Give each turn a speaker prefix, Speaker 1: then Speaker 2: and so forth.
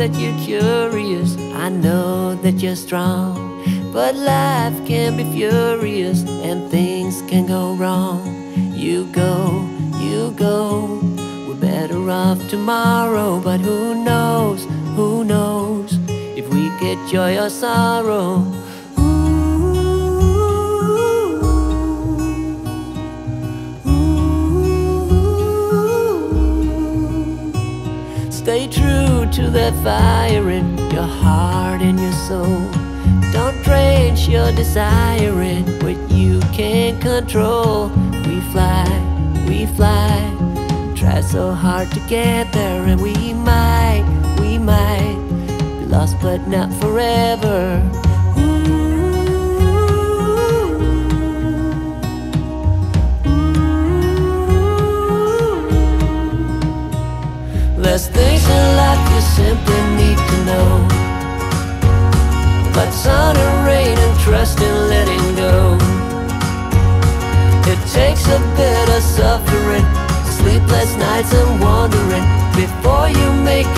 Speaker 1: that you're curious, I know that you're strong. But life can be furious and things can go wrong. You go, you go. We're better off tomorrow, but who knows, who knows if we get joy or sorrow. Stay true to that fire in your heart and your soul. Don't drench your desire in what you can't control. We fly, we fly. Try so hard to get there, and we might, we might be lost, but not forever. There's things in life you simply need to know. But sun and rain and trust in letting go. It takes a bit of suffering, sleepless nights and wandering before you make